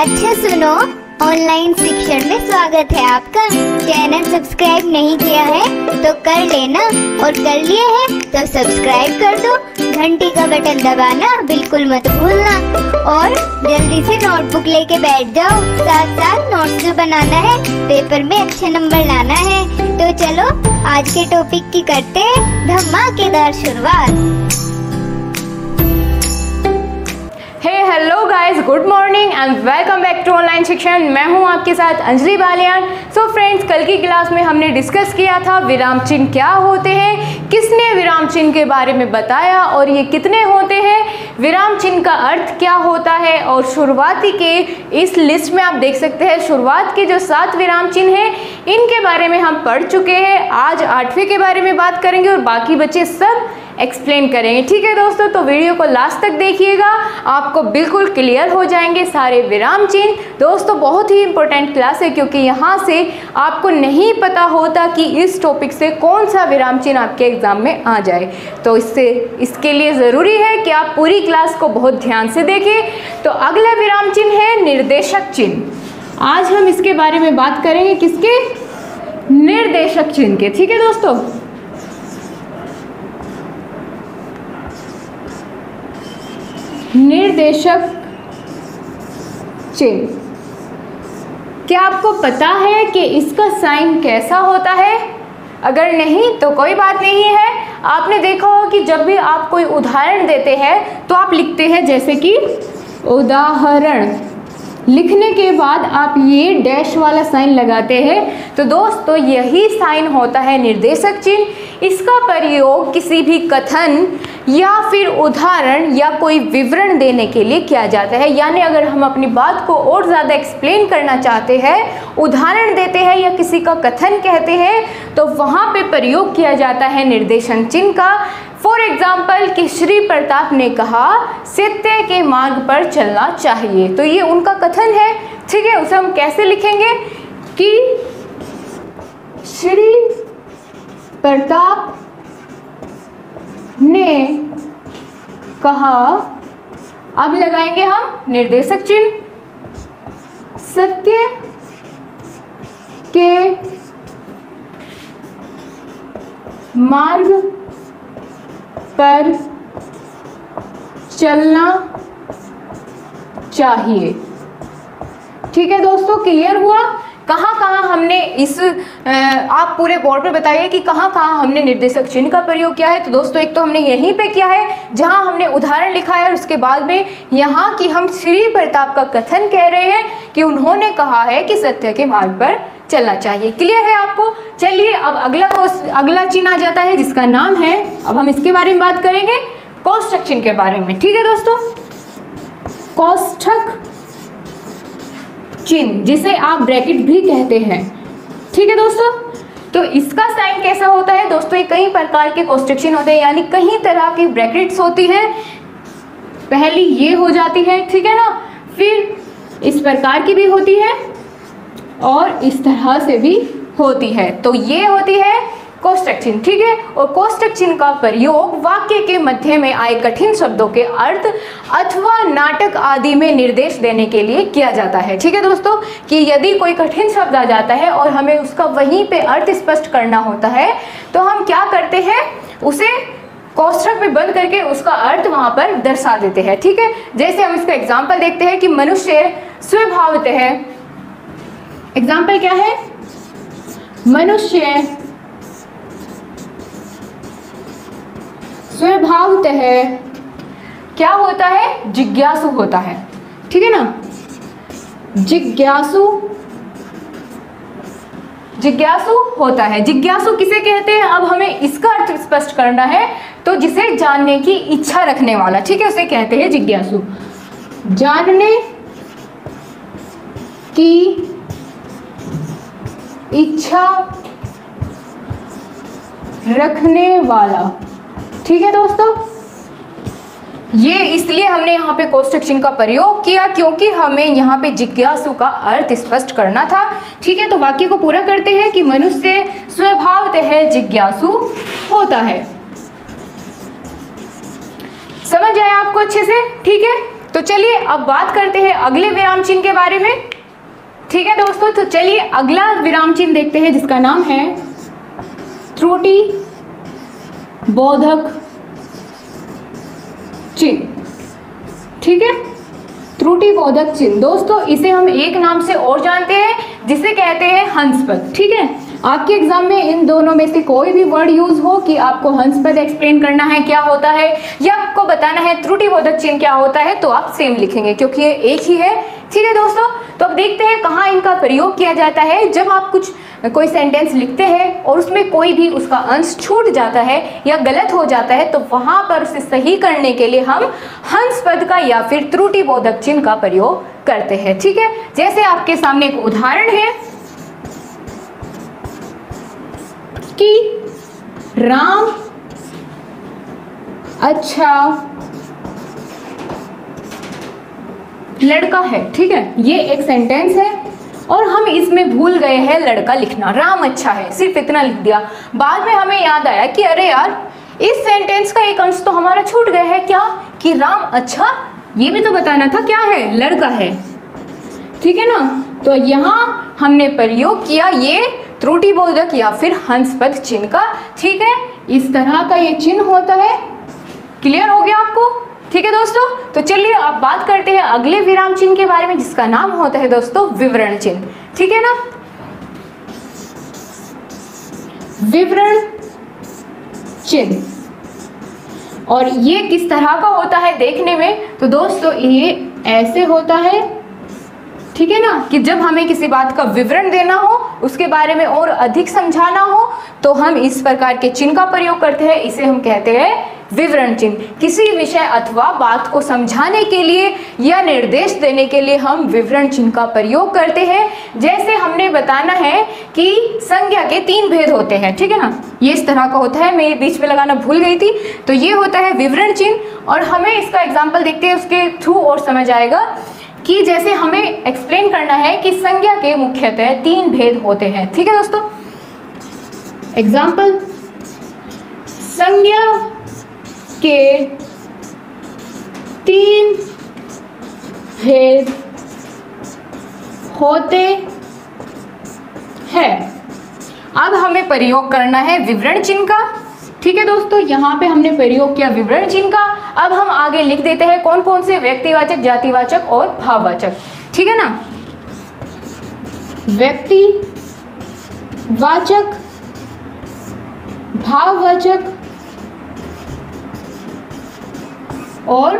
अच्छा सुनो ऑनलाइन शिक्षण में स्वागत है आपका। चैनल सब्सक्राइब नहीं किया है तो कर लेना। और कर लिए है तो सब्सक्राइब कर दो। घंटी का बटन दबाना बिल्कुल मत भूलना। और जल्दी से नोटबुक लेके बैठ जाओ। साथ साथ नोट्स भी बनाना है पेपर में अच्छे नंबर लाना है। तो चलो, आज के टॉपिक की करते हैं, धमाकेदार शुरुआत। Hey hello guys good morning and welcome back to online शिक्षण। मैं हूँ आपके साथ अंजलि बालियान। सो फ्रेंड्स कल की क्लास में हमने डिस्कस किया था विराम चिन्ह क्या होते हैं, किसने विराम चिन्ह के बारे में बताया और ये कितने होते हैं, विराम चिन्ह का अर्थ क्या होता है और शुरुआती के इस लिस्ट में आप देख सकते हैं, शुरुआत के जो सात विराम चिन्ह हैं, इनके बारे में हम पढ़ चुके हैं। आज आठवें के बारे में बात करेंगे और बाकी बच्चे सब एक्सप्लेन करेंगे। ठीक है दोस्तों तो वीडियो को लास्ट तक देखिएगा। आपको बिल्कुल क्लियर हो जाएँगे सारे विराम चिन्ह। दोस्तों, बहुत ही इंपॉर्टेंट क्लास है, क्योंकि यहाँ से आपको नहीं पता होता कि इस टॉपिक से कौन सा विराम चिन्ह आपके एग्ज़ाम में आ जाए। तो इससे, इसके लिए ज़रूरी है कि आप पूरी क्लास को बहुत ध्यान से देखें। तो अगला विराम चिन्ह है निर्देशक चिन्ह। आज हम इसके बारे में बात करेंगे किसके? निर्देशक चिन्ह के। ठीक है दोस्तों? निर्देशक चिन्ह क्या आपको पता है कि इसका साइन कैसा होता है? अगर नहीं तो कोई बात नहीं है। आपने देखा हो कि जब भी आप कोई उदाहरण देते हैं तो आप लिखते हैं जैसे कि, उदाहरण। लिखने के बाद आप ये डैश वाला साइन लगाते हैं। तो दोस्तों, यही साइन होता है निर्देशक चिन्ह। इसका प्रयोग किसी भी कथन या फिर उदाहरण या कोई विवरण देने के लिए किया जाता है। यानी अगर हम अपनी बात को और ज़्यादा एक्सप्लेन करना चाहते हैं, उदाहरण देते हैं या किसी का कथन कहते हैं तो वहाँ पे प्रयोग किया जाता है निर्देशन चिन्ह का। फॉर एग्ज़ाम्पल कि श्री प्रताप ने कहा, सत्य के मार्ग पर चलना चाहिए। तो ये उनका कथन है। ठीक है, उसे हम कैसे लिखेंगे? कि श्री प्रताप ने कहा, अब लगाएँगे हम निर्देशक चिन्ह। सत्य के मार्ग पर चलना चाहिए। ठीक है दोस्तों क्लियर हुआ? कहाँ कहाँ हमने इस आप पूरे बोर्ड पर बताइए कि कहाँ कहाँ हमने निर्देशक चिन्ह का प्रयोग किया है। तो दोस्तों, एक तो हमने यहीं पे किया है, जहाँ हमने उदाहरण लिखा है और उसके बाद में यहाँ की हम श्री प्रताप का कथन कह रहे हैं कि उन्होंने कहा है कि सत्य के मार्ग पर चलना चाहिए। क्लियर है आपको? चलिए, अब अगला अगला चिन्ह आ जाता है, जिसका नाम है, अब हम इसके बारे में बात करेंगे चिन्ह के बारे में। ठीक है दोस्तों? कोष्ठक चिन्ह, जिसे आप ब्रैकेट भी कहते हैं। ठीक है दोस्तों? तो इसका साइन कैसा होता है? दोस्तों, ये कई प्रकार के कोष्ठक होते हैं, यानी कई तरह की ब्रैकेट्स होती है। पहली ये हो जाती है, ठीक है ना? फिर इस प्रकार की भी होती है और इस तरह से भी होती है। तो ये होती है कोष्टक चिन्ह, ठीक है? और कोष्टक चिन्ह का प्रयोग वाक्य के मध्य में आए कठिन शब्दों के अर्थ अथवा नाटक आदि में निर्देश देने के लिए किया जाता है। ठीक है दोस्तों? कि यदि कोई कठिन शब्द आ जाता है और हमें उसका वहीं पे अर्थ स्पष्ट करना होता है तो हम क्या करते हैं? उसे कोष्ठक में बंद करके उसका अर्थ वहाँ पर दर्शा देते हैं। ठीक है? जैसे हम इसका एग्ज़ाम्पल देखते हैं कि मनुष्य स्वभावत एग्ज़ाम्पल क्या है? मनुष्य स्वभावतः क्या होता है? जिज्ञासु होता है। ठीक है ना? जिज्ञासु जिज्ञासु होता है। जिज्ञासु किसे कहते हैं? अब हमें इसका अर्थ स्पष्ट करना है तो जिसे जानने की इच्छा रखने वाला, ठीक है? उसे कहते हैं जिज्ञासु। जानने की इच्छा रखने वाला। ठीक है दोस्तों? ये इसलिए हमने यहाँ पे चिन्ह का प्रयोग किया क्योंकि हमें यहाँ पे जिज्ञासु का अर्थ स्पष्ट करना था। ठीक है तो वाक्य को पूरा करते हैं कि मनुष्य स्वभावतः जिज्ञासु होता है। समझ आया आपको अच्छे से? ठीक है तो चलिए अब बात करते हैं अगले विराम चिन्ह के बारे में। ठीक है दोस्तों तो चलिए अगला विराम चिन्ह देखते हैं जिसका नाम है त्रुटि बोधक चिन्ह। ठीक है? त्रुटि बोधक चिन्ह। दोस्तों, इसे हम एक नाम से और जानते हैं, जिसे कहते हैं हंसपद। ठीक है? आपके एग्ज़ाम में इन दोनों में से कोई भी वर्ड यूज़ हो कि आपको हंसपद एक्सप्लेन करना है, क्या होता है, या आपको बताना है त्रुटि बोधक चिन्ह क्या होता है तो आप सेम लिखेंगे, क्योंकि ये एक ही है। ठीक है दोस्तों तो अब देखते हैं कहाँ इनका प्रयोग किया जाता है। जब आप कुछ, कोई सेंटेंस लिखते हैं और उसमें कोई भी उसका अंश छूट जाता है या गलत हो जाता है तो वहाँ पर उसे सही करने के लिए हम हंस पद का या फिर त्रुटि बोधक चिन्ह का प्रयोग करते हैं। ठीक है, जैसे आपके सामने एक उदाहरण है कि राम अच्छा लड़का है, ठीक है? ये एक सेंटेंस है और हम इसमें भूल गए हैं लड़का लिखना। राम अच्छा है, सिर्फ़ इतना लिख दिया। बाद में हमें याद आया कि अरे यार, इस सेंटेंस का एक अंश तो हमारा छूट गया है क्या? कि राम अच्छा ये भी तो बताना था क्या है? लड़का है। ठीक है ना? तो यहाँ हमने प्रयोग किया ये त्रुटि बोधक या फिर हंसपद चिन्ह का। ठीक है? इस तरह का ये चिन्ह होता है। क्लियर हो गया आपको? ठीक है दोस्तों? तो चलिए अब बात करते हैं अगले विराम चिन्ह के बारे में, जिसका नाम होता है दोस्तों विवरण चिन्ह। ठीक है ना? विवरण चिन्ह। और ये किस तरह का होता है देखने में? तो दोस्तों, ये ऐसे होता है ठीक है ना? कि जब हमें किसी बात का विवरण देना हो, उसके बारे में और अधिक समझाना हो तो हम इस प्रकार के चिन्ह का प्रयोग करते हैं। इसे हम कहते हैं विवरण चिन्ह। किसी विषय अथवा बात को समझाने के लिए या निर्देश देने के लिए हम विवरण चिन्ह का प्रयोग करते हैं। जैसे हमने बताना है कि संज्ञा के तीन भेद होते हैं, ठीक है ना? ये इस तरह का होता है। मैं बीच में लगाना भूल गई थी। तो ये होता है विवरण चिन्ह। और हमें इसका एग्ज़ाम्पल देखते हैं, उसके थ्रू और समझ आएगा। कि जैसे हमें एक्सप्लेन करना है कि संज्ञा के मुख्यतः तीन भेद होते हैं। ठीक है दोस्तों? एग्ज़ाम्पल संज्ञा के तीन भेद होते हैं। अब हमें प्रयोग करना है विवरण चिन्ह का। ठीक है दोस्तों, यहाँ पे हमने प्रयोग किया विवरण चिन्ह का अब हम आगे लिख देते हैं कौन कौन से व्यक्तिवाचक, जातिवाचक और भाववाचक। ठीक है ना? व्यक्ति वाचक भाववाचक और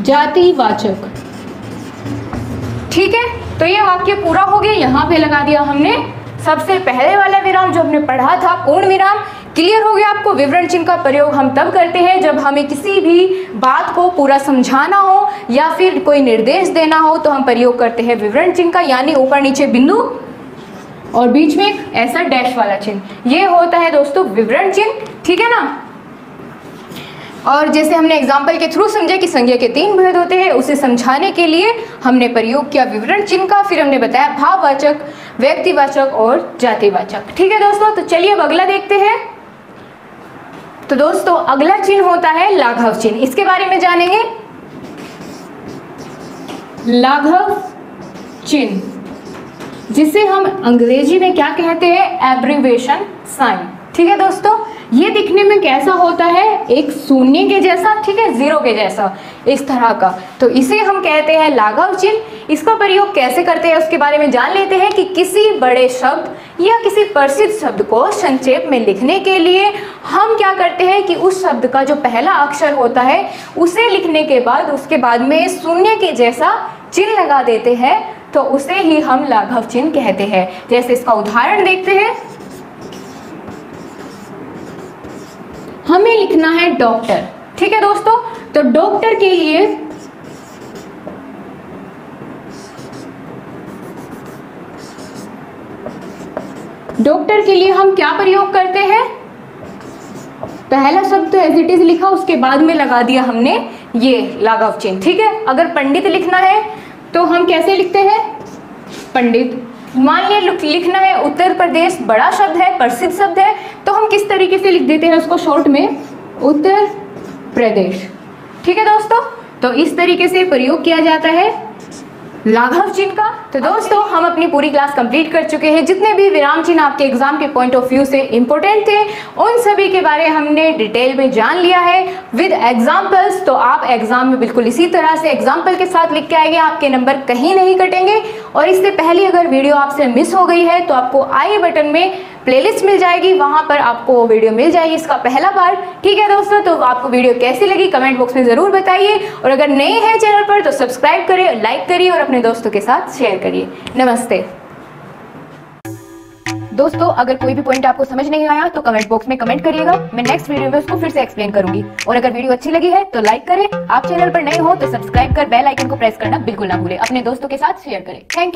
जातिवाचक। ठीक है? तो ये वाक्य पूरा हो गया, यहाँ पे लगा दिया हमने। सबसे पहले वाला विराम जो हमने पढ़ा था, पूर्ण विराम क्लियर हो गया आपको विवरण चिन्ह का प्रयोग हम तब करते हैं जब हमें किसी भी बात को पूरा समझाना हो या फिर कोई निर्देश देना हो तो हम प्रयोग करते हैं विवरण चिन्ह का यानी ऊपर नीचे बिंदु और बीच में ऐसा डैश वाला चिन्ह। ये होता है दोस्तों विवरण चिन्ह, ठीक है ना? और जैसे हमने एग्ज़ाम्पल के थ्रू समझे कि संज्ञा के तीन भेद होते हैं, उसे समझाने के लिए हमने प्रयोग किया विवरण चिन्ह का, फिर हमने बताया भाववाचक व्यक्तिवाचक और जातिवाचक। ठीक है दोस्तों तो चलिए अब अगला देखते हैं। तो दोस्तों, अगला चिन्ह होता है लाघव चिन्ह। इसके बारे में जानेंगे। लाघव चिन्ह, जिसे हम अंग्रेज़ी में क्या कहते हैं? एब्रीवेशन साइन ठीक है दोस्तों, ये दिखने में कैसा होता है? एक शून्य के जैसा, ठीक है, ज़ीरो के जैसा, इस तरह का। तो इसे हम कहते हैं लाघव चिन्ह। इसका प्रयोग कैसे करते हैं उसके बारे में जान लेते हैं कि किसी बड़े शब्द या किसी प्रसिद्ध शब्द को संक्षेप में लिखने के लिए हम क्या करते हैं कि उस शब्द का जो पहला अक्षर होता है, उसे लिखने के बाद, उसके बाद में शून्य के जैसा चिन्ह लगा देते हैं तो उसे ही हम लाघव चिन्ह कहते हैं। जैसे इसका उदाहरण देखते हैं। हमें लिखना है डॉक्टर। ठीक है दोस्तों? तो डॉक्टर के लिए डॉक्टर के लिए हम क्या प्रयोग करते हैं? पहला शब्द तो एज इट इज़ लिखा, उसके बाद में लगा दिया हमने ये लाघव चिन्ह ठीक है? अगर पंडित लिखना है तो हम कैसे लिखते हैं? पंडित मान लिया लिखना है उत्तर प्रदेश, बड़ा शब्द है, प्रसिद्ध शब्द है तो हम किस तरीके से लिख देते हैं उसको शॉर्ट में? उत्तर प्रदेश, ठीक है दोस्तों? तो इस तरीके से प्रयोग किया जाता है। लाघव चिन्ह का। तो दोस्तों, हम अपनी पूरी क्लास कंप्लीट कर चुके हैं। जितने भी विराम चिन्ह आपके एग्ज़ाम के पॉइंट ऑफ़ व्यू से इंपॉर्टेंट थे, उन सभी के बारे हमने डिटेल में जान लिया है। विद एग्जाम्पल्स तो आप एग्ज़ाम में बिल्कुल इसी तरह से एग्ज़ाम्पल के साथ लिख के आएँगे। आपके नंबर कहीं नहीं कटेंगे। और इससे पहले अगर वीडियो आपसे मिस हो गई है तो आपको आई बटन में प्लेलिस्ट मिल जाएगी, वहाँ पर आपको वीडियो मिल जाएगी इसका पहला पार्ट ठीक है दोस्तों तो आपको वीडियो कैसी लगी कमेंट बॉक्स में ज़रूर बताइए। और अगर नए हैं चैनल पर तो सब्सक्राइब करिए लाइक करिए और अपने दोस्तों के साथ शेयर करिए। नमस्ते। दोस्तों, अगर कोई भी पॉइंट आपको समझ नहीं आया तो कमेंट बॉक्स में कमेंट करिएगा। मैं नेक्स्ट वीडियो में उसको फिर से एक्सप्लेन करूँगी। और अगर वीडियो अच्छी लगी है तो लाइक करें। आप चैनल पर नए हो तो सब्सक्राइब कर बेल आइकन को प्रेस करना बिल्कुल ना भूलें। अपने दोस्तों के साथ शेयर करें। थैंक